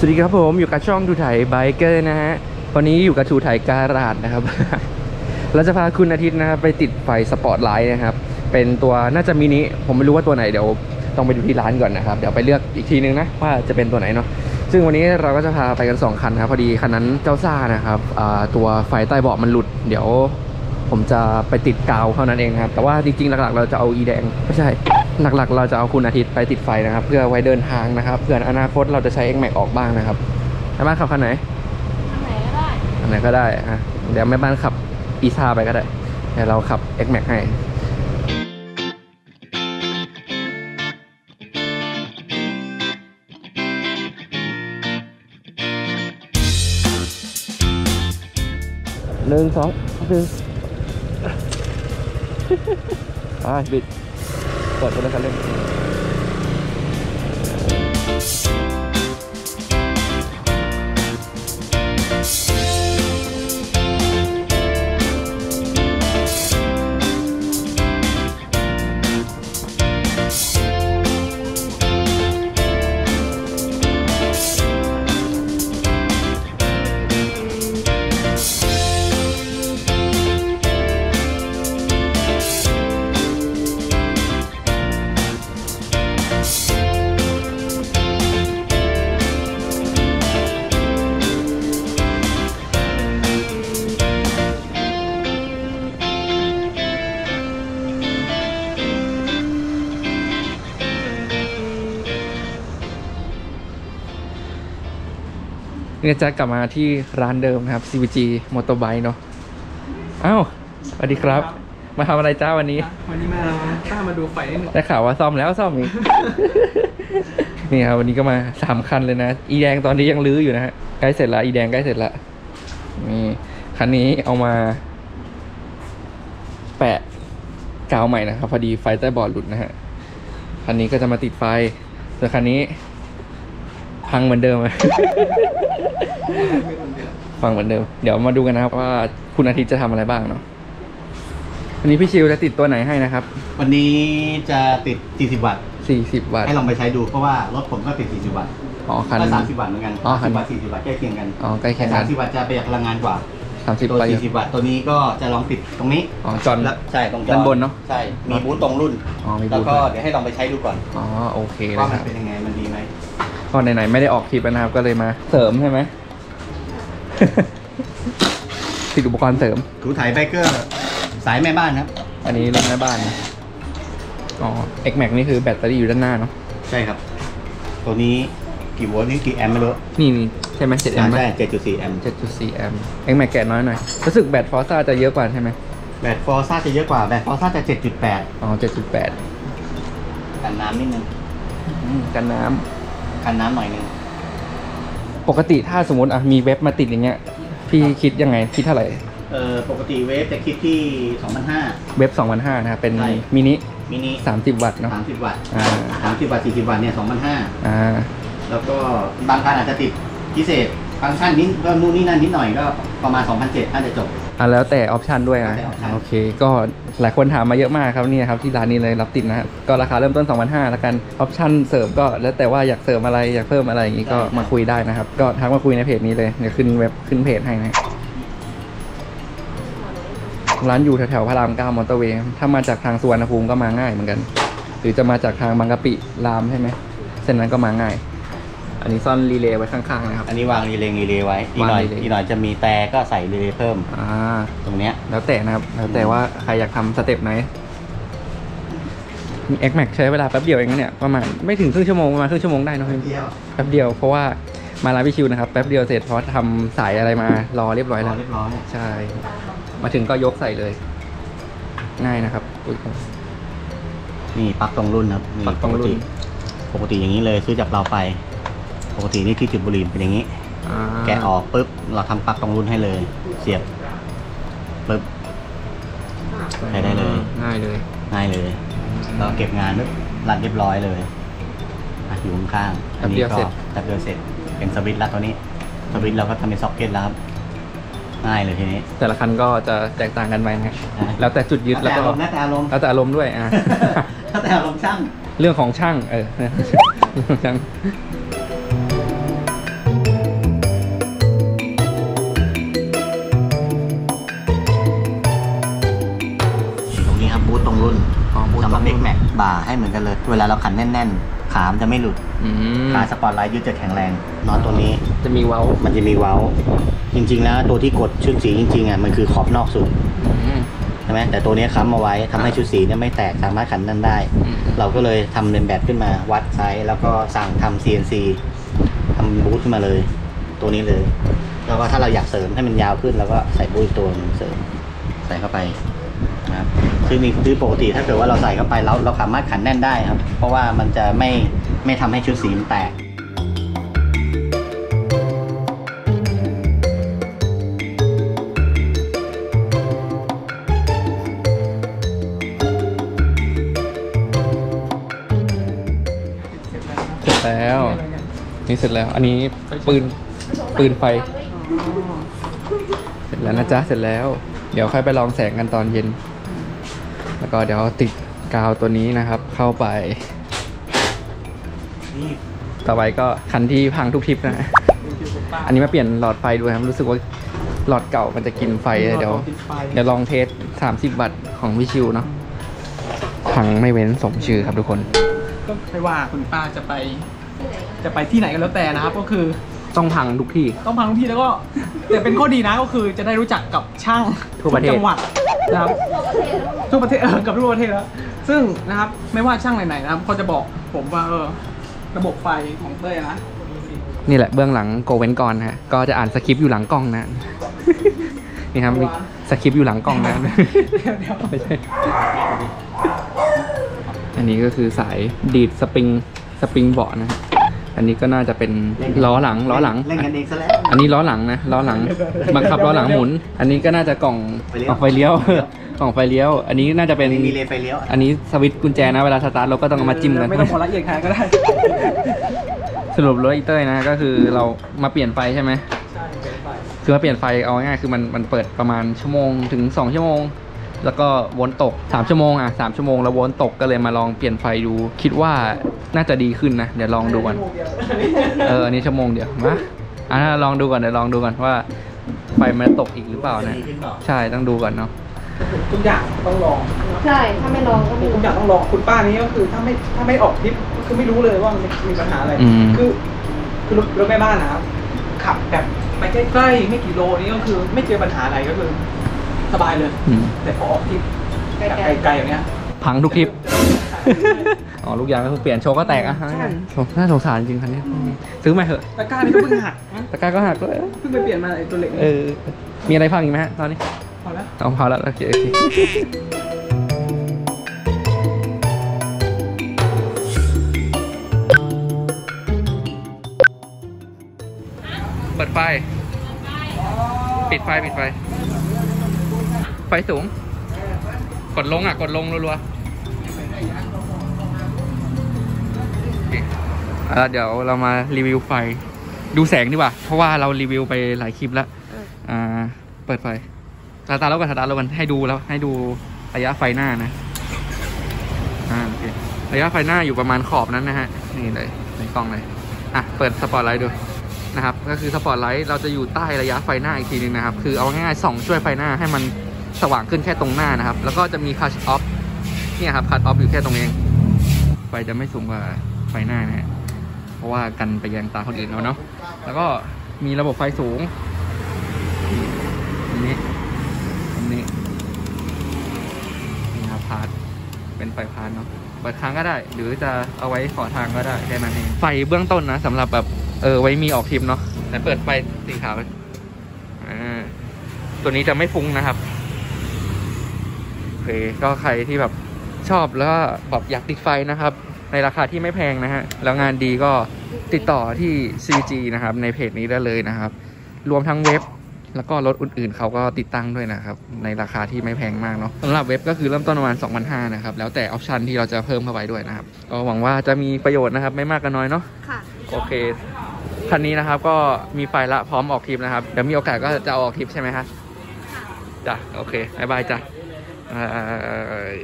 สวัสดีครับผมอยู่กับช่องทูไถไบเกอร์นะฮะวันนี้อยู่กับทูไถการาดนะครับ เราจะพาคุณอาทิตย์นะครับไปติดไฟสปอตไลท์นะครับ เป็นตัวน่าจะมินิผมไม่รู้ว่าตัวไหนเดี๋ยวต้องไปดูที่ร้านก่อนนะครับ เดี๋ยวไปเลือกอีกทีนึงนะว่าจะเป็นตัวไหนเนาะซึ่งวันนี้เราก็จะพาไปกัน 2 คันครับพอดีคันนั้นเจ้าซ่านะครับตัวไฟใต้เบาะมันหลุด เดี๋ยวผมจะไปติดกาวเท่านั้นเองครับแต่ว่าจริงๆหลักๆ เราจะเอาอีแดงไม่ใช่ หลักๆ เราจะเอาคุณอาทิตย์ไปติดไฟนะครับ เพื่อไว้เดินทางนะครับเพื่ออนาคตเราจะใช้ X Max ออกบ้างนะครับแม่บ้านขับคันไหนทางไหนก็ได้อันไหนก็ได้อะเดี๋ยวแม่บ้านขับอีซาไปก็ได้เดี๋ยวเราขับ X Max ให้หนึ่งสองหนึ่งไปบิด เปิดไปแล้วกันเล่น เนี่ยจะกลับมาที่ร้านเดิมนะครับ CVG Motorbike เนาะอ้าวสวัสดีครับ มาทำอะไรจ้าวันนี้ วันนี้มาข้ามาดูไฟนิดหน่อยได้ข่าวว่าซ่อมแล้วซ่อมอีก นี่ครับวันนี้ก็มาสามคันเลยนะ อีแดงตอนนี้ยังลื้ออยู่นะฮะใกล้เสร็จละอีแดงใกล้เสร็จละนี่คันนี้เอามา แปะกาวใหม่นะครับ พอดีไฟใต้บอร์ดหลุดนะฮะคันนี้ก็จะมาติดไฟส่วนคันนี้ พังเหมือนเดิมอะฟังเหมือนเดิม เดี๋ยวมาดูกันนะครับว่าคุณอาทิตย์จะทำอะไรบ้างเนาะวันนี้พี่ชิวจะติดตัวไหนให้นะครับวันนี้จะติด 40 วัตต์40 วัตต์ให้ลองไปใช้ดูเพราะว่ารถผมก็ติด 40 วัตต์อ๋อคัน ก็30 วัตต์เหมือนกันอ๋อคัน 30วัตต์40 วัตต์ใกล้เคียงกันอ๋อใกล้เคียงกันแต่30 วัตต์จะประหยัดพลังงานกว่า 30ตัว ไป 40 วัตต์ตัวนี้ก็จะลองติดตรงนี้อ๋อจอน แล้วใช่ตรงจอด้านบนเนอะใช่มีบูธตรงรุ่น อ๋อมีแล้วบูทก็ด้วย เดี๋ยวให้ลองไปใช้ดูก่อน อ๋อโอเคเลยว่าคมันรับเป็นยังไงมันดีไหม ก็ไหนๆไม่ได้ออกทริปนะครับ ก็เลยมาเสริมใช่ไหม ติดอุปกรณ์เสริม ถูถ่ายไบเกอร์ สายแม่บ้านครับ อันนี้รถแม่บ้านอ๋อ X Max นี่คือแบตเตอรี่อยู่ด้านหน้าเนาะ ใช่ครับ ตัวนี้กี่โวลต์นี่กี่แอมป์ไม่รู้นี่นี่ใช่ไหม7แอใช่มป์ไหมใช่7.4แอมป์7.4แอมป์ X Max แกะน้อยหน่อย รู้สึกแบตฟอร์ซ่าจะเยอะกว่าใช่ไหมแบตฟอร์ซ่าจะเยอะกว่า แบตฟอร์ซ่าจะ7.8อ๋อ7.8กันน้ำนิดนึงอืมกันน้ำ กันน้ำหน่อยนึงปกติถ้าสมมติอะมีเวฟมาติดอย่างเงี้ย พี่คิดยังไงคิดเท่าไหร่ เอ่อปกติเวฟจะคิดที่2,500 เวฟ2,500นะครับเป็นใช่ มินิมินิ30 วัตต์เนาะ 30 วัตต์อ่า 30 วัตต์40 วัตต์เนี่ย2,500 อ่าแล้วก็บางคันอาจจะติดพิเศษฟังก์ชันนี้ก็นู่นนี่นั่นนิดหน่อยก็ประมาณ2,700น่าจะจบ อะแล้วแต่ option ด้วยนะแล้วแต่ option โอเค ก็หลายคนถามมาเยอะมากครับนี่ครับที่ร้านนี้เลยรับติดนะฮะก็ราคาเริ่มต้น 2,500แล้วกัน option เสริมก็แล้วแต่ว่าอยากเสริมอะไรอยากเพิ่มอะไรอย่างนี้ก็มาคุยได้นะครับ ก็ทักมาคุยในเพจนี้เลยเดี๋ยวขึ้นเว็บขึ้นเพจให้นะร้านอยู่แถวๆพระรามเก้ามอเตอร์เวย์ถ้ามาจากทางสุวรรณภูมิก็มาง่ายเหมือนกัน หรือจะมาจากทางบางกะปิรามใช่ไหมเส้นนั้นก็มาง่าย อันนี้ซ่อนรีเลย์ไว้ข้างๆนะครับ อันนี้วางรีเลย์รีเลย์ไว้ อีกหน่อยวางรีเลย์ อีกหน่อยจะมีแต่ก็ใส่รีเลย์เพิ่มอ่าตรงเนี้ย แล้วแต่นะครับ แล้วแต่ว่าใครอยากทำ step ไหนมี X Max ใช้เวลาแป๊บเดียวเองนะเนี่ยประมาณไม่ถึงครึ่งชั่วโมงประมาณครึ่งชั่วโมงได้เนอะพี่เดียวแป๊บเดียวเพราะว่ามาร้านพี่ชิวนะครับแป๊บเดียวเสร็จเพราะทำสายอะไรมารอเรียบร้อยรแล้อวเรียบร้อยใช่ มาถึงก็ยกใส่เลย ง่ายนะครับอุ๊ยนี่ปลั๊กตรงรุ่นครับนี่ปลั๊กตรงรุ่น ปกติปกติอย่างนี้เลยซื้อจากเราไป ปกตินี่ที่จุดบุหรี่เป็นอย่างนี้อ่าแกะออกปุ๊บเราทำปลั๊กตรงรุ่นให้เลย เสียบปุ๊บใช้ได้เลย ง่ายเลยง่ายเลยเราเก็บงานปุ๊บรัดเรียบร้อยเลยอะอยู่ข้างๆอันนี้ก็แป๊บเดียวเสร็จเป็นสวิตช์แล้วตัวนี้สวิตช์เราก็ทำเป็นซ็อกเก็ตแล้วครับง่ายเลยทีนี้ แต่ละคันก็จะแตกต่างกันไปนะใช่แล้วแต่จุดยึดแล้วก็แล้วแต่อารมณ์แล้วแต่อารมณ์ด้วยอะแล้วแต่อารมณ์ช่าง เรื่องของช่าง เออเรื่องของช่าง บ่าให้เหมือนกันเลย เวลาเราขันแน่น ๆ ขามันจะไม่หลุด อืมขาสปอร์ตไลท์ยึดจะแข็งแรงน็อตตัวนี้ จะมีเว้ามันจะมีเว้า จริง ๆ แล้วตัวที่กดชุดสีจริงๆอะมันคือขอบนอกสุดอืม ใช่ไหมแต่ตัวนี้ค้ำมาไว้ทำให้ชุดสีเนี่ยไม่แตกสามารถขันแน่นได้ อืม เราก็เลยทำเลียนแบบขึ้นมาวัดไซส์แล้วก็สั่งทำ CNC ทำบูชขึ้นมาเลย ตัวนี้เลย แล้วก็ถ้าเราอยากเสริมให้มันยาวขึ้นเราก็ใส่บูชอีกตัวหนึงเสริม ใส่เข้าไป นะครับซึ่งนี่คือปกติถ้าเกิดว่าเราใส่เข้าไปแล้วเราสามารถขันแน่นได้ครับ เพราะว่ามันจะไม่ไม่ทำให้ชุดสีมันแตกเสร็จแล้ว นี่เสร็จแล้ว อันนี้ปืนปืนไฟ เสร็จแล้วนะจ๊ะ เสร็จแล้ว เดี๋ยวค่อยไปลองแสงกันตอนเย็น แล้วก็เดี๋ยวติดกาวตัวนี้นะครับเข้าไป ต่อไปก็คันที่พังทุกทริปนะ อันนี้มาเปลี่ยนหลอดไฟด้วยครับ รู้สึกว่าหลอดเก่ามันจะกินไฟเลยเดี๋ยวเดี๋ยวลองเทส 30บัตของวิชิวเนาะพังไม่เว้นสมชื่อครับทุกคนก็ไม่ว่าคุณป้าจะไป จะไปที่ไหนก็แล้วแต่นะครับ ก็คือต้องพังทุกที่ ต้องพังทุกที่แล้วก็แต่เป็นข้อดีนะก็คือจะได้รู้จักกับช่างทั่วประเทศจังหวัด นะครับทั่วประเทศเออกับทั่วประเทศแล้ว ซึ่งนะครับไม่ว่าช่างไหนๆนะครับเขาจะบอกผมว่าเออระบบไฟของเต้ยนะนี่แหละเบื้องหลังโกเว้นก่อนฮะก็จะอ่านสคริปต์อยู่หลังกล้องนะ นี่ครับมีสคริปต์อยู่หลังกล้องนะเดี๋ยวไม่ใช่อันนี้ก็คือสายดีดสปริงสปริงเบาะนะฮะ อันนี้ก็น่าจะเป็นล้อหลังล้อหลัง เล่นกันเองซะแล้วอันนี้ล้อหลังนะล้อหลังบังคับล้อหลังหมุน อันนี้ก็น่าจะกล่องไฟเลี้ยวกล่องไฟเลี้ยวกล่องไฟเลี้ยว อันนี้น่าจะเป็นอันนี้มีเลย์ไฟเลี้ยวอันนี้สวิตช์กุญแจนะเวลาสตาร์ทเราก็ต้องเอามาจิ้มกันไม่ต้องขอละเอียดขนาดก็ได้ สรุปรถอีเต้ยนะก็คือเรามาเปลี่ยนไฟใช่ไหมใช่เป็นไฟคือมาเปลี่ยนไฟเอาง่ายๆคือมันมันเปิดประมาณชั่วโมงถึง 2 ชั่วโมง แล้วก็วนตก 3 ชั่วโมงอะ3ชั่วโมงแล้ววนตกก็เลยมาลองเปลี่ยนไฟดู คิดว่า น่าจะดีขึ้นนะ เดี๋ยวลองดูกัน เอออันนี้ชั่วโมงเดียว มาอะลองดูก่อนเดี๋ยวลองดูก่อนว่าไฟมันตกอีกหรือเปล่านะดีขึ้นเปล่าใช่ต้องดูก่อนเนาะ ทุกอย่างต้องลองใช่ ถ้าไม่ลองก็ไม่ทุรู้กอย่างต้องลอง คุณป้านี้ก็คือถ้าไม่ถ้าไม่ออกทริปคือไม่รู้เลยว่ามันมีปัญหาอะไร อืม คือ คือรถรถแม่บ้านนะครับขับแบบไปใกล้ๆไม่กี่โลนี้ก็คือ ไม่เจอปัญหาอะไรก็คือ สบายเลย อืม แต่พอออกทริปแบบไกลๆอย่างเนี้ย พังทุกคลิป อ๋อลูกยางก็คือเปลี่ยนโชว์ก็แตกอะน่าสงสารจริงคันนี้ ซื้อมาเถอะตะกร้านี่ก็เพิ่งหักนะตะกร้าก็หักด้วยเพิ่งไปเปลี่ยนมาไอ้ตัวเหล็กเอนี่อ มีอะไรพังอีกไหมฮะตอนนี้ พอแล้ว เอาพอแล้วโอเคโอเคเปิดไฟ ปิดไฟ ปิดไฟ ไฟสูง กดลงอะ กดลงรัวๆโอเคอะเดี๋ยวเรามารีวิวไฟ ดูแสงดีกว่า เพราะว่าเรารีวิวไปหลายคลิปแล้ว อ่า เปิดไฟสตาร์ทแล้วกันสตาร์ทแล้วกันให้ดูแล้วให้ดูระยะไฟหน้านะ อ่าโอเคระยะไฟหน้าอยู่ประมาณขอบนั้นนะฮะ นี่เลยในกล้องเลย อะ เปิดสปอตไลท์ดูนะครับ ก็คือสปอตไลท์เราจะอยู่ใต้ระยะไฟหน้าอีกทีนึงนะครับ คือเอาง่ายๆส่องช่วยไฟหน้าให้มัน สว่างขึ้นแค่ตรงหน้านะครับ แล้วก็จะมี cut off เนี่ยครับ cut off อยู่แค่ตรงเอง ไฟจะไม่สูงกว่าไฟหน้านะฮะเพราะว่ากันไปแยงตาคนอื่นเอาเนาะแล้วก็มีระบบไฟสูงอันนี้อันนี้นี่ครับพาร์ทเป็นไฟพาร์ทเนาะเปิดค้างก็ได้ หรือจะเอาไว้ขอทางก็ได้แค่นั้นเองไฟเบื้องต้นนะสำหรับแบบเออไว้มีออกทริปเนาะแต่เปิดไฟสีขาวอ่าตัวนี้จะไม่ฟุ้งนะครับ เคก็ใครที่แบบชอบแล้วก็แบบอยากติดไฟนะครับ ในราคาที่ไม่แพงนะฮะแล้วงานดีก็ติดต่อที่ CVG นะครับ ในเพจนี้ได้เลยนะครับ รวมทั้งเวฟแล้วก็รถอื่นๆเขาก็ติดตั้งด้วยนะครับ ในราคาที่ไม่แพงมากเนาะสำหรับเวฟก็คือเริ่มต้นประมาณ2,500นะครับ แล้วแต่ option ที่เราจะเพิ่มเข้าไปด้วยนะครับ ก็หวังว่าจะมีประโยชน์นะครับ ไม่มากก็น้อยเนาะค่ะโอเค คันนี้นะครับก็มีไฟละพร้อมออกทริปนะครับ เดี๋ยวมีโอกาสก็จะเอาออกทริปใช่ไหมคะจ้ะโอเค bye bye จ้ะ bye